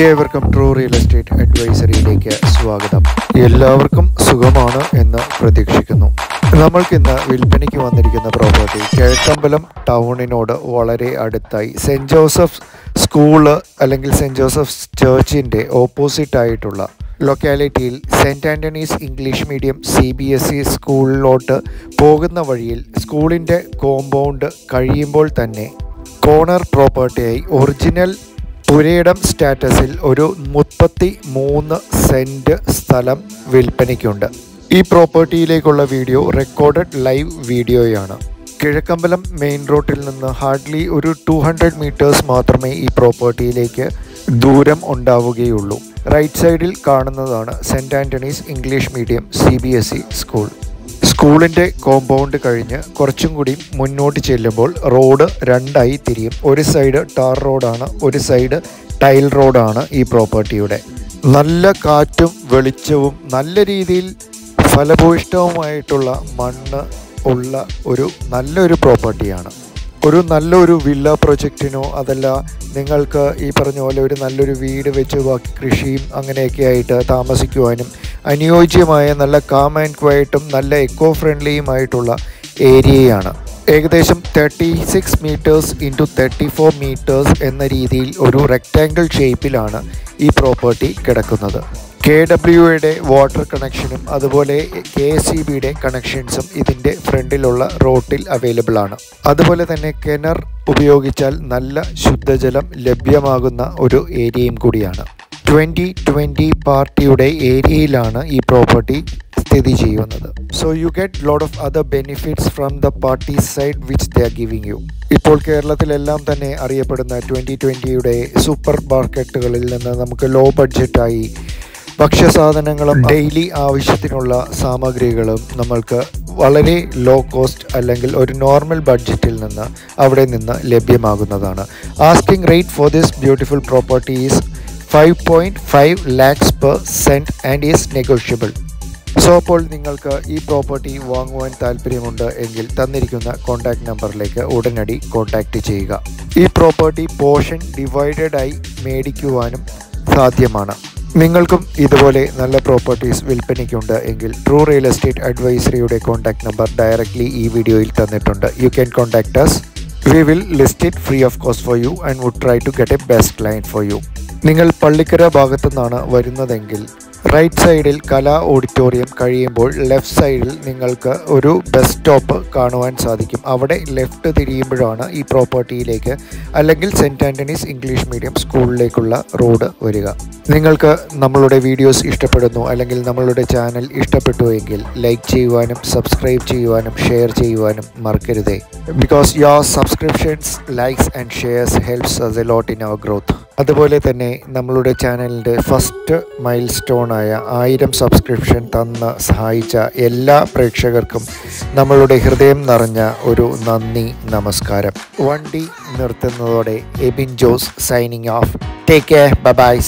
ഏവർക്കും true real estate അഡ്വൈസറിയിലേക്ക് സ്വാഗതം. എല്ലാവർക്കും സുഖമാണ് എന്ന് പ്രതീക്ഷിക്കുന്നു. നമ്മൾക്കിന്ന് വിൽപ്പനയ്ക്ക് വന്നിരിക്കുന്ന പ്രോപ്പർട്ടി കിഴക്കമ്പലം ടൗണിനോട് വളരെ അടുത്തായി സെന്റ് ജോസഫ് സ്കൂൾ അല്ലെങ്കിൽ സെന്റ് ജോസഫ് ചേർച്ചിന്റെ ഓപ്പോസിറ്റായിട്ടുള്ള ലൊക്കാലിറ്റിയിൽ Saint Antony's English medium C B S E സ്കൂളിലോട്ട് പോകുന്ന വഴിയിൽ സ്കൂളിന്റെ കോമ്പൗണ്ട് കഴിയുമ്പോൾ തന്നെ കോണർ പ്രോപ്പർട്ടിയായി ഒറിജിനൽ പുരയിടം സ്റ്റാറ്റസിൽ ഒരു മുപ്പത്തി മൂന്ന് സെന്റ് സ്ഥലം വിൽപ്പനയ്ക്കുണ്ട്. ഈ പ്രോപ്പർട്ടിയിലേക്കുള്ള വീഡിയോ റെക്കോർഡഡ് ലൈവ് വീഡിയോയാണ്. കിഴക്കമ്പലം മെയിൻ റോഡിൽ നിന്ന് ഹാർഡ്ലി ഒരു ടു ഹൺഡ്രഡ് മീറ്റേഴ്സ് മാത്രമേ ഈ പ്രോപ്പർട്ടിയിലേക്ക് ദൂരം ഉണ്ടാവുകയുള്ളൂ. റൈറ്റ് സൈഡിൽ കാണുന്നതാണ് Saint Antony's English medium C school. സ്കൂളിന്റെ കോമ്പൗണ്ട് കഴിഞ്ഞ് കുറച്ചും കൂടി മുന്നോട്ട് ചെല്ലുമ്പോൾ റോഡ് രണ്ടായി തിരിയും. ഒരു സൈഡ് ടാർ റോഡാണ് ഒരു സൈഡ് ടൈൽ റോഡാണ് ഈ പ്രോപ്പർട്ടിയുടെ നല്ല കാറ്റും വെളിച്ചവും നല്ല രീതിയിൽ ഫലഭൂയിഷ്ടവുമായിട്ടുള്ള മണ്ണ് ഉള്ള ഒരു നല്ലൊരു പ്രോപ്പർട്ടിയാണ് ഒരു നല്ലൊരു വില്ല പ്രൊജക്റ്റിനോ അതല്ല നിങ്ങൾക്ക് ഈ പറഞ്ഞ പോലെ ഒരു നല്ലൊരു വീട് വെച്ച് ബാക്കി കൃഷിയും അങ്ങനെയൊക്കെ ആയിട്ട് താമസിക്കുവാനും അനുയോജ്യമായ നല്ല കാം ആൻഡ് ക്വയറ്റും നല്ല എക്കോ ഫ്രണ്ട്ലിയുമായിട്ടുള്ള ഏരിയയാണ്. ഏകദേശം thirty six metres into thirty four metres എന്ന രീതിയിൽ ഒരു റെക്റ്റാങ്കിൾ ഷേപ്പിലാണ് ഈ പ്രോപ്പർട്ടി കിടക്കുന്നത്. കെ ഡബ്ല്യുയുടെ വാട്ടർ കണക്ഷനും അതുപോലെ കെ എസ് ഇ ബിയുടെ കണക്ഷൻസും ഇതിന്റെ ഫ്രണ്ടിലുള്ള റോട്ടിൽ അവൈലബിൾ ആണ്. അതുപോലെ തന്നെ കിണർ ഉപയോഗിച്ചാൽ നല്ല ശുദ്ധജലം ലഭ്യമാകുന്ന ഒരു ഏരിയയും കൂടിയാണ്. ട്വന്റി ട്വന്റി പാർട്ടിയുടെ ഏരിയയിലാണ് ഈ പ്രോപ്പർട്ടി സ്ഥിതി ചെയ്യുന്നത്. So you get lot of other benefits from the party side which they are giving you ഇപ്പോൾ കേരളത്തിലെല്ലാം തന്നെ അറിയപ്പെടുന്ന ട്വന്റി ട്വന്റിയുടെ സൂപ്പർ മാർക്കറ്റുകളിൽ നിന്ന് നമുക്ക് ലോ ബഡ്ജറ്റായി ഭക്ഷ്യസാധനങ്ങളും ഡെയിലി ആവശ്യത്തിനുള്ള സാമഗ്രികളും നമ്മൾക്ക് വളരെ ലോ കോസ്റ്റ് അല്ലെങ്കിൽ ഒരു നോർമൽ ബഡ്ജറ്റിൽ നിന്ന് അവിടെ നിന്ന് ലഭ്യമാകുന്നതാണ്. Asking rate for this beautiful property is five point five lakhs per cent and is negotiable so അപ്പോൾ നിങ്ങൾക്ക് ഈ പ്രോപ്പർട്ടി വാങ്ങുവാൻ താല്പര്യമുണ്ട് എങ്കിൽ തന്നിരിക്കുന്ന കോൺടാക്ട് നമ്പറിലേക്ക് ഉടനടി കോൺടാക്റ്റ് ചെയ്യുക. ഈ പ്രോപ്പർട്ടി പോർഷൻ ഡിവൈഡഡ് ആയി മേടിക്കുവാനും സാധ്യമാണ്. നിങ്ങൾക്കും ഇതുപോലെ നല്ല പ്രോപ്പർട്ടീസ് വിൽപ്പനയ്ക്കുണ്ട് എങ്കിൽ ട്രൂ റിയൽ എസ്റ്റേറ്റ് അഡ്വൈസറിയുടെ കോൺടാക്ട് നമ്പർ ഡയറക്റ്റ്ലി ഈ വീഡിയോയിൽ തന്നിട്ടുണ്ട്. You can contact us we will list it free of cost for you and would try to get a best client for you നിങ്ങൾ പള്ളിക്കര ഭാഗത്തു നിന്നാണ് വരുന്നതെങ്കിൽ റൈറ്റ് സൈഡിൽ കലാ ഓഡിറ്റോറിയം കഴിയുമ്പോൾ ലെഫ്റ്റ് സൈഡിൽ നിങ്ങൾക്ക് ഒരു ബസ് സ്റ്റോപ്പ് കാണുവാൻ സാധിക്കും. അവിടെ ലെഫ്റ്റ് തിരിയുമ്പോഴാണ് ഈ പ്രോപ്പർട്ടിയിലേക്ക് അല്ലെങ്കിൽ സെന്റ് ആന്റണീസ് ഇംഗ്ലീഷ് മീഡിയം സ്കൂളിലേക്കുള്ള റോഡ് വരിക. നിങ്ങൾക്ക് നമ്മളുടെ വീഡിയോസ് ഇഷ്ടപ്പെടുന്നു അല്ലെങ്കിൽ നമ്മളുടെ ചാനൽ ഇഷ്ടപ്പെട്ടു എങ്കിൽ ലൈക്ക് ചെയ്യുവാനും സബ്സ്ക്രൈബ് ചെയ്യുവാനും ഷെയർ ചെയ്യുവാനും മറക്കരുതേ. Because your subscriptions likes and shares helps us a lot in our growth അതുപോലെ തന്നെ നമ്മളുടെ ചാനലിന്റെ ഫസ്റ്റ് മൈൽ സ്റ്റോണായ ആയിരം സബ്സ്ക്രിപ്ഷൻ തന്ന് സഹായിച്ച എല്ലാ പ്രേക്ഷകർക്കും നമ്മളുടെ ഹൃദയം നിറഞ്ഞ ഒരു നന്ദി നമസ്കാരം. വണ്ടി നിർത്തുന്നതോടെ Ebin Jose signing off take care bye